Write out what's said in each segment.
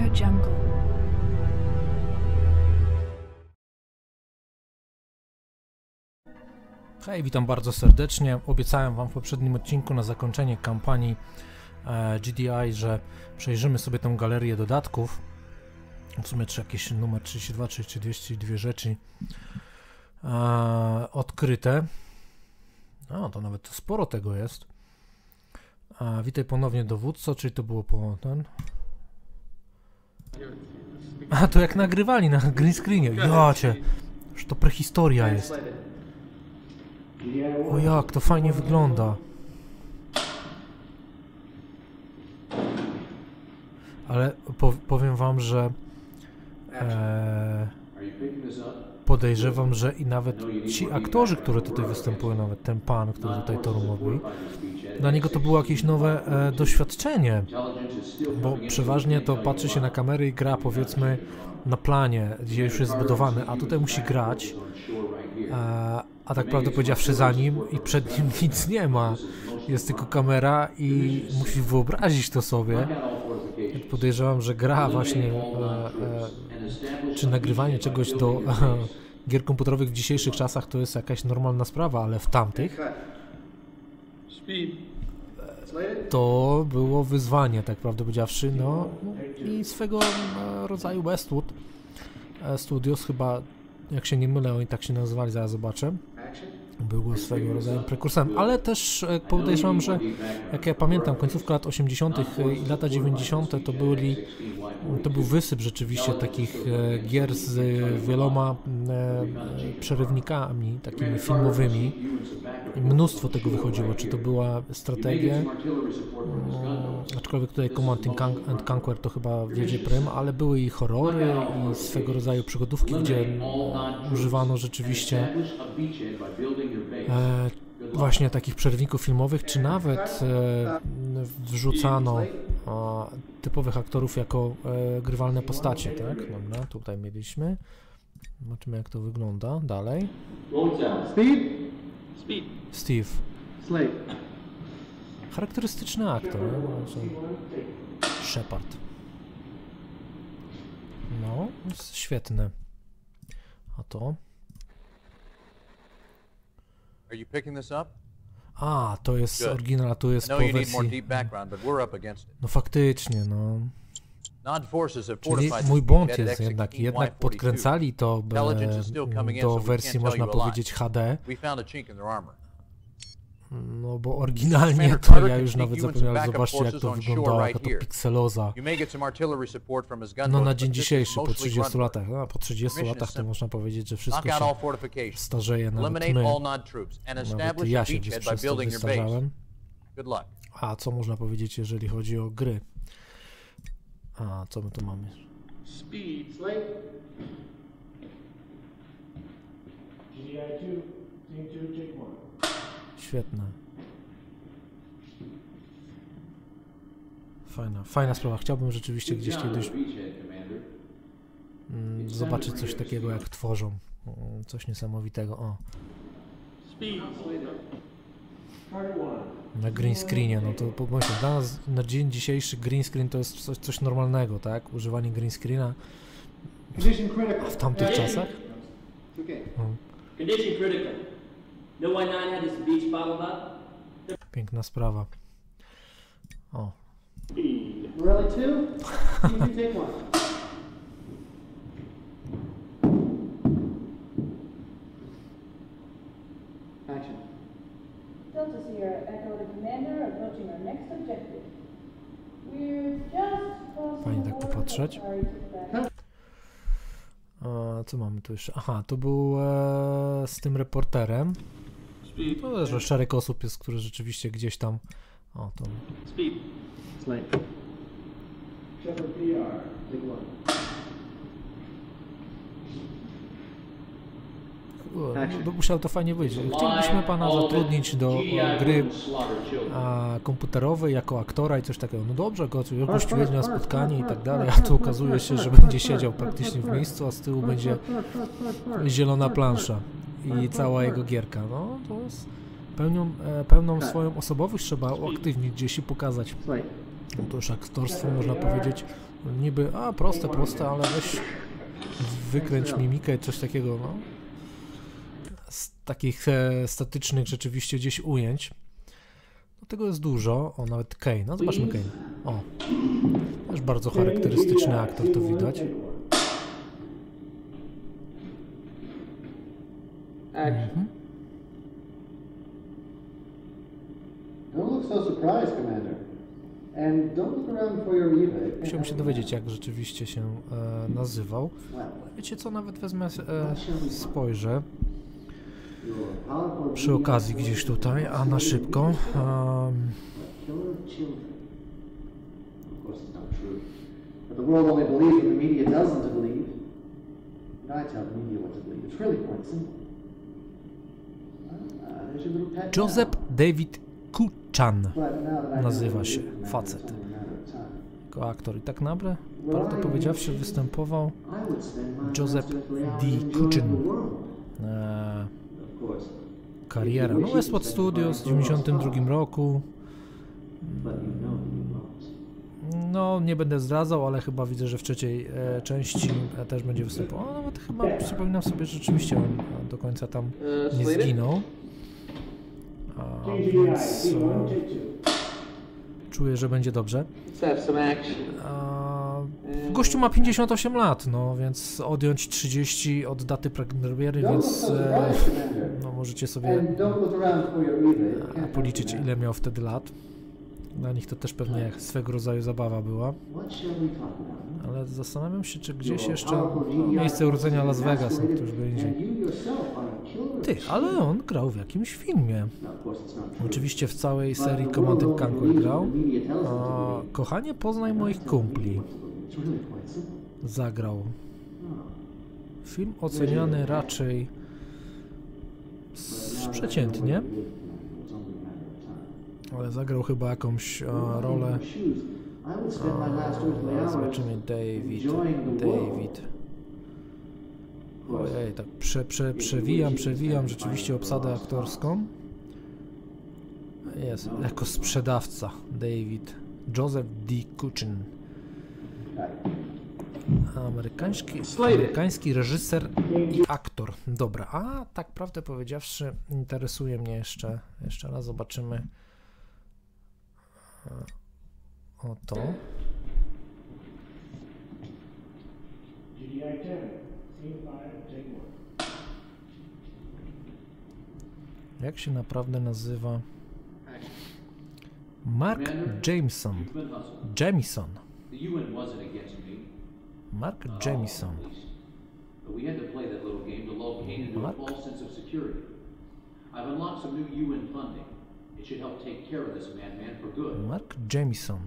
Jungle. Hej, witam bardzo serdecznie. Obiecałem Wam w poprzednim odcinku na zakończenie kampanii e, GDI, że przejrzymy sobie tę galerię dodatków. W sumie czy jakieś numer 32, 32, dwie rzeczy e, odkryte. A, to nawet sporo tego jest. E, witaj ponownie dowódco, czyli to było po ten... A, to jak nagrywali na green screenie. Jacie, już to prehistoria jest. O jak, to fajnie wygląda. Ale po, powiem wam, że e, podejrzewam, że i nawet ci aktorzy, które tutaj występują, nawet ten pan, który tutaj to mówi, dla niego to było jakieś nowe e, doświadczenie, bo przeważnie to patrzy się na kamery i gra powiedzmy na planie, gdzie już jest zbudowany, a tutaj musi grać, e, a tak prawdę powiedziawszy za nim i przed nim nic nie ma. Jest tylko kamera i musi wyobrazić to sobie. Podejrzewam, że gra właśnie, e, e, czy nagrywanie czegoś do e, gier komputerowych w dzisiejszych czasach to jest jakaś normalna sprawa, ale w tamtych to było wyzwanie, tak prawdę powiedziawszy, no. I swego e, rodzaju Westwood e, Studios chyba, jak się nie mylę, oni tak się nazywali, zaraz zobaczę było swego rodzaju prekursorem, ale też e, podejrzewam, że jak ja pamiętam, końcówka lat 80. i lata 90. to byli to był wysyp rzeczywiście takich e, gier z wieloma e, przerywnikami takimi filmowymi. Mnóstwo tego wychodziło, czy to była strategia, mm, aczkolwiek tutaj Command and Conquer to chyba wiedzie prym, ale były i horrory i swego rodzaju przygodówki, gdzie używano rzeczywiście e, właśnie takich przerwników filmowych, czy nawet e, wrzucano e, typowych aktorów jako e, grywalne postacie, tak? Dobra, tutaj mieliśmy. Zobaczymy jak to wygląda. Dalej. Speed. Steve. Slate. Charakterystyczny aktor. nie? Że- Shepard. No, jest świetny. A to? Are you picking this up? A, to jest Good. oryginał, a tu jest po wersji... No faktycznie, no. Czyli mój błąd jest jednak. X16 Jednak Y42. podkręcali to e, do we wersji, można powiedzieć, HD. No bo oryginalnie to ja już nawet zapomniałem, zobaczcie jak to wyglądało, jaka to pikseloza. No na dzień dzisiejszy, po mostly 30 grunt work. latach, a po 30 Mission is latach to można powiedzieć, że wszystko się starzeje, nawet my. Nawet ja się gdzieś przez to wystarzałem. A co można powiedzieć, jeżeli chodzi o gry? A, co my tu mamy? Speed. Slate. GDI 2, Team 2, take 1. Świetne. Fajna, fajna sprawa. Chciałbym rzeczywiście gdzieś kiedyś mm, zobaczyć coś takiego, jak tworzą. Mm, Coś niesamowitego. O, Speed. Carter 1. na green screenie, no to pomyślę, dla nas na dzień dzisiejszy green screen to jest coś, coś normalnego, tak? Używanie green screena critical. w tamtych czasach. Okay. Piękna sprawa. O, Speed. Morelli 2, Team 2, take 1. Action. Delta Sierra Echo to Commander, approaching our next objective. We're just crossing Fajnie the tak popatrzeć. a co mamy tu jeszcze? Aha, to był e, z tym reporterem. Speed. To też, że szereg osób jest, które rzeczywiście gdzieś tam. O, to. Speed. Slate. Shepard PR, take 1. No, musiał to fajnie wyjść. Chcielibyśmy pana zatrudnić do gry a, komputerowej jako aktora i coś takiego. No dobrze, gościu, gościłeś na spotkanie i tak dalej, a tu okazuje się, że będzie siedział praktycznie w miejscu, a z tyłu będzie zielona plansza i cała jego gierka. No to jest pełnią, e, pełną swoją osobowość trzeba uaktywnić gdzieś i pokazać. No to już aktorstwo można powiedzieć niby, a proste, proste, ale weź wykręć mimikę, coś takiego, no. Z takich e, statycznych rzeczywiście gdzieś ujęć. No tego jest dużo, o nawet Kane, no zobaczmy Kane. O, też bardzo charakterystyczny aktor, to widać. Action. Don't look so surprised, Commander. And don't look around for your Eva. Chciałbym się dowiedzieć, jak rzeczywiście się e, nazywał. Wiecie co, nawet wezmę, e, spojrzę przy okazji gdzieś tutaj, a na szybko. Killer of children. Of course, it's not true. But the world only believes what the media tells them to believe. And I tell the media what to believe. It's really quite simple. Joseph. David Kuchan nazywa się, facet. jako aktor. I tak naprawdę, prawdę powiedziawszy, występował Joseph D. Kuchin. e, course. karierę. No Westwood Studios w 92 roku. But you know you won't. No, nie będę zdradzał, ale chyba widzę, że w trzeciej e, części e, też będzie występował. No, nawet chyba przypominam sobie, że rzeczywiście on e, do końca tam Uh, nie zginął. A, więc e, czuję, że będzie dobrze. A, gościu ma 58 lat, no więc odjąć 30 od daty premiery, więc e, no, możecie sobie e, policzyć, ile miał wtedy lat. Dla nich to też pewnie swego rodzaju zabawa była. Ale zastanawiam się, czy gdzieś jeszcze miejsce urodzenia Las Vegas, no to już będzie. Ty, ale on grał w jakimś filmie. Oczywiście w całej serii Command Conquer grał. A, kochanie, poznaj moich kumpli. Zagrał. No. Film oceniany raczej przeciętnie, It's only a matter of time. Ale zagrał chyba jakąś e, rolę. A, hours Zobaczymy, David. David. Ojej, tak prze, prze, przewijam, przewijam rzeczywiście obsadę aktorską. Jest, jako sprzedawca, David. Joseph D. Kuchin. Amerykański, amerykański reżyser i aktor. Dobra, a tak prawdę powiedziawszy, interesuje mnie jeszcze, jeszcze raz zobaczymy e, o to. GDI 10, scene five, take one. Jak się naprawdę nazywa? Mark Jameson. Jamison. Mark all, Jamison. Mark? false sense of security. I've unlocked some new UN funding. Mark Jamison.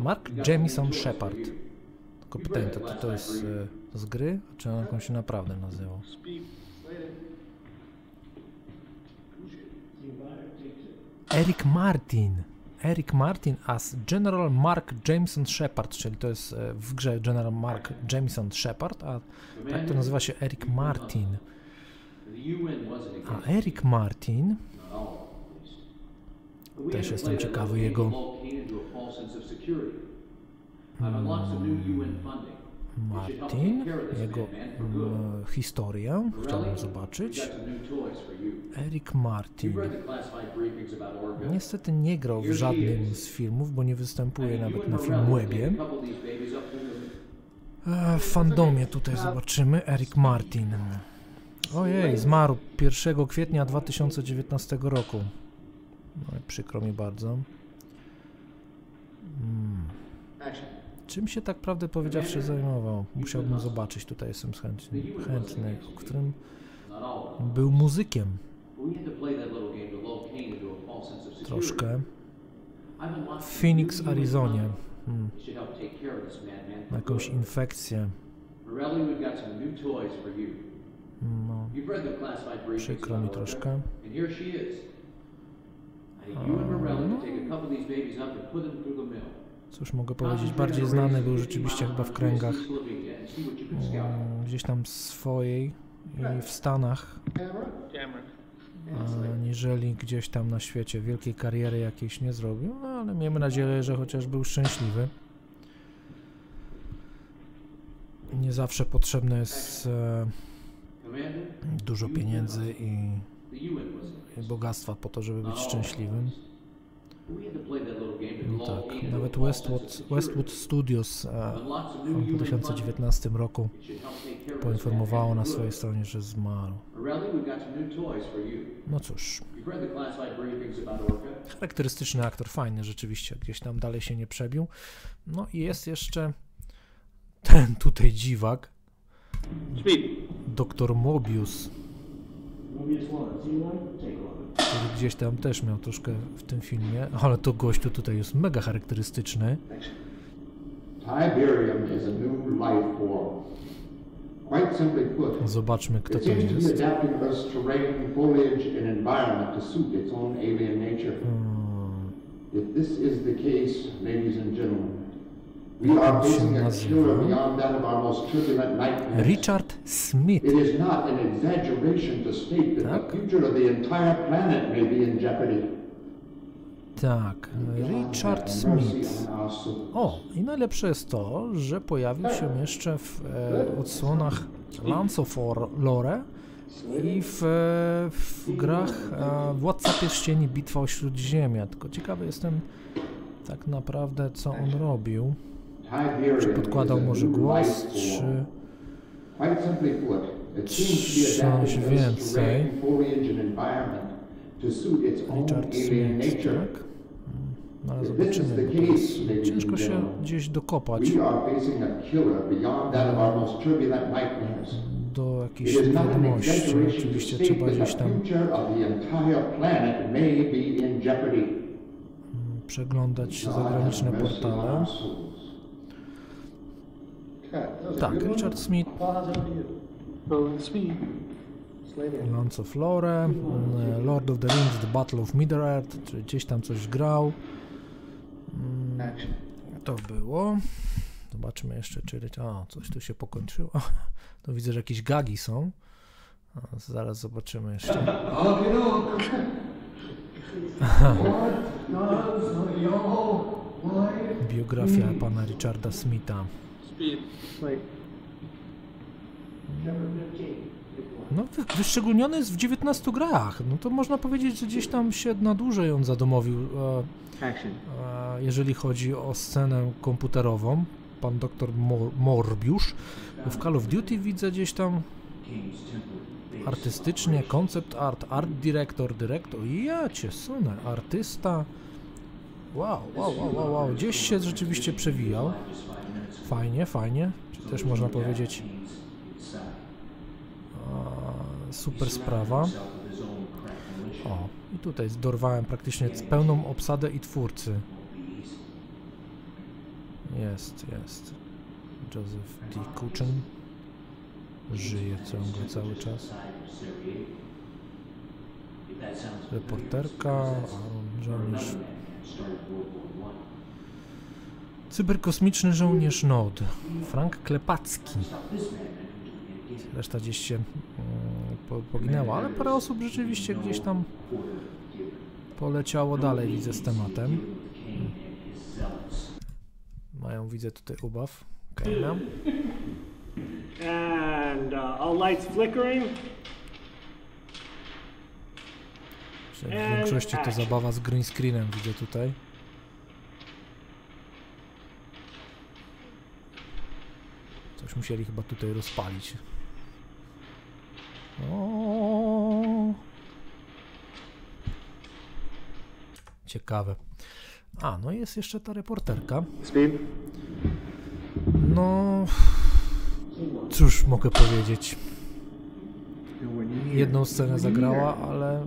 Mark Jamison Shepard. Tylko pytanie, to, to, to jest e, z gry, czy on jakąś się naprawdę nazywał? Eric Martin. Eric Martin as General Mark Jameson Shepard, czyli to jest e, w grze General Mark Jameson Shepard, a tak to nazywa się Eric Martin. A Eric Martin, Też jestem ciekawy jego- help Martin, jego madman for good. mm, historię chciałbym zobaczyć. Eric Martin. Niestety nie grał w żadnym z filmów, bo nie występuje nawet na Filmwebie. E, W fandomie tutaj zobaczymy Eric Martin. Ojej, zmarł 1 kwietnia 2019 roku. No przykro mi bardzo. Mm. Action. Czym się tak prawdę powiedziawszy zajmował? Musiałbym zobaczyć, tutaj jestem chętny, chętny o którym był muzykiem troszkę. W Phoenix, Arizonie. Hmm. For jakąś infekcję. No, przykro mi troszkę. Cóż mogę powiedzieć, bardziej znany był rzeczywiście chyba w kręgach. mm, gdzieś tam swojej i w Stanach. Aniżeli gdzieś tam na świecie wielkiej kariery jakiejś nie zrobił, no ale miejmy nadzieję, że chociaż był szczęśliwy. Nie zawsze potrzebne jest e, dużo pieniędzy i, bogactwa po to, żeby być szczęśliwym. No lull tak, in nawet Westwood. Westwood Studios e, w UN funding. 2019 roku poinformowało na swojej stronie, że zmarł. No cóż, charakterystyczny aktor, fajny rzeczywiście, gdzieś tam dalej się nie przebił. No i jest jeszcze ten tutaj dziwak, doktor Mobius, Mobius one, see one, take one. Który gdzieś tam też miał troszkę w tym filmie, ale to gościu tutaj jest mega charakterystyczny. Tiberium is a new life form. Quite simply put, Zobaczmy kto to jest. Hmm, się nazywa? Richard Smith. Tak. Tak, Richard Smith. O, i najlepsze jest to, że pojawił się jeszcze w e, odsłonach Lance of Or- Lore i w, e, w grach e, Władca Pierścieni Bitwa o Śródziemia. Tylko ciekawy jestem tak naprawdę, co on robił. Czy podkładał może głos, czy... Coś więcej. Richard Smith, tak? No ale zobaczymy, ciężko się gdzieś dokopać do an wiadomości. Oczywiście trzeba gdzieś tam future of the Tak, Richard Smith. Lance of Lore, mm, Lord of the Rings, The Battle of Middle-earth, czyli gdzieś tam coś grał. Mm, To było. Zobaczmy jeszcze, czy... A, coś tu się pokończyło. To widzę, że jakieś gagi są. A, zaraz zobaczymy jeszcze. Biografia pana Richarda Smitha. Speed. No, wy- wyszczególniony jest w 19 grach. No to można powiedzieć, że gdzieś tam się na dłużej on zadomowił, e, e, jeżeli chodzi o scenę komputerową. Pan doktor Mor- Morbiusz. W Call of Duty widzę gdzieś tam artystycznie, concept art, art director, dyrektor. Ja cię sunę, artysta. Wow, wow, wow, wow, wow. Gdzieś się rzeczywiście przewijał. Fajnie, fajnie. Czy też można powiedzieć super sprawa. O, i tutaj zdorwałem praktycznie pełną obsadę i twórcy. Jest, jest. Joseph D. Kuchen żyje ciągle cały czas. Reporterka, żołnierz. Cyberkosmiczny żołnierz Nod. Frank Klepacki. Reszta gdzieś się mm, po, poginęła, ale parę osób rzeczywiście gdzieś tam poleciało dalej, widzę, z tematem. Mają, widzę tutaj ubaw. Okay, no. And uh, all lights flickering. W większości to zabawa z green screenem, widzę tutaj. Coś musieli chyba tutaj rozpalić. O. Ciekawe. A, no jest jeszcze ta reporterka. No, cóż mogę powiedzieć. Jedną scenę zagrała, ale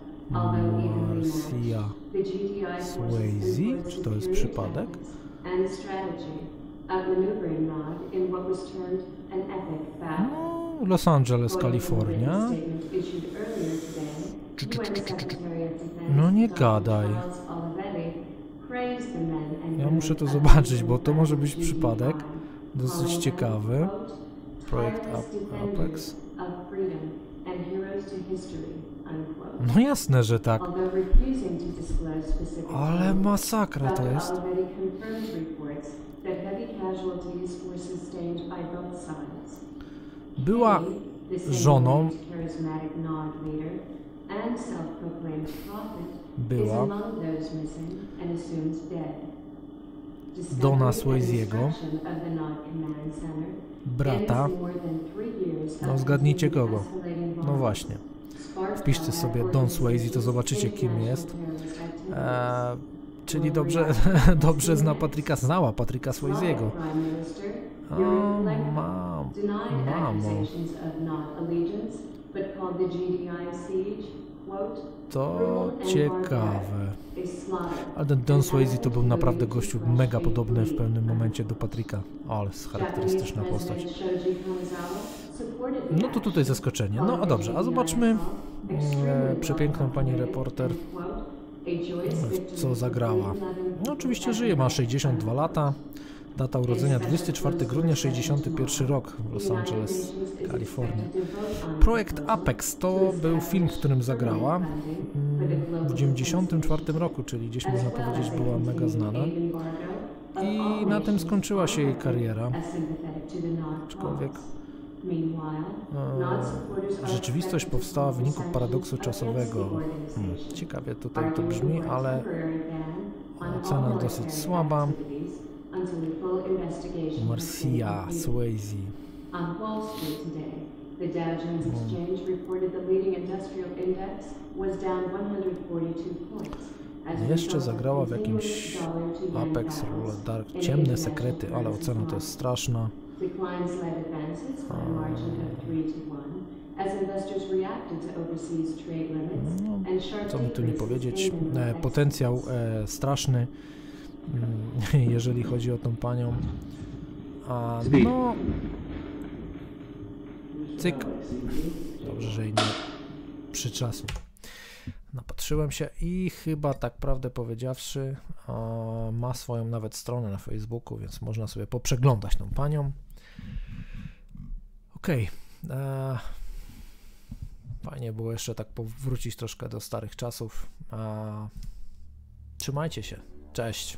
Marcia Swayze? Czy to jest przypadek? No, Los Angeles, Kalifornia. No nie gadaj. Ja muszę to zobaczyć, bo to może być przypadek. Dosyć ciekawy. Projekt "tireless Ap- defenders Apex. Of freedom and heroes to history", unquote. No jasne, że tak. Ale masakra to jest. Była żoną, Była. And Swayziego, brata. No zgadnijcie kogo. No właśnie. Wpiszcie sobie Don Swayze, to zobaczycie kim jest. Eee, czyli dobrze, dobrze zna Patryka, znała Patryka Swayziego. O, mam, mamo. To ciekawe. Ale ten Don Swayze to był naprawdę gościu mega podobny w pewnym momencie do Patryka. Ale charakterystyczna postać. No to tutaj zaskoczenie. No a dobrze, a zobaczmy e, przepiękną pani reporter, co zagrała. No oczywiście żyje, ma 62 lata. Data urodzenia 24 grudnia 61 rok w Los Angeles, Kalifornia. Projekt Apex to był film, w którym zagrała mm, w 94 roku, czyli gdzieś można powiedzieć była mega znana. I na tym skończyła się jej kariera. Aczkolwiek e, rzeczywistość powstała w wyniku paradoksu czasowego. Hmm, ciekawie tutaj to brzmi, ale ocena dosyć słaba. Marcia Swayze. On Wall Street today, the Dow Jones Exchange reported the leading industrial index was down 142 points. Jeszcze zagrała w jakimś Apex Roller Dark. Ciemne sekrety, ale ocena to jest straszna. Declines led advances by a margin of 3 to 1 as investors reacted to overseas trade limits No, co mi tu nie powiedzieć, e, potencjał e, straszny, mm, jeżeli chodzi o tą panią. A no, cyk. Dobrze, że jej nie przyczasnie. Napatrzyłem się i chyba tak prawdę powiedziawszy, ma swoją nawet stronę na Facebooku, więc można sobie poprzeglądać tą panią. Okej. e, Fajnie było jeszcze tak powrócić troszkę do starych czasów. Trzymajcie się. Cześć.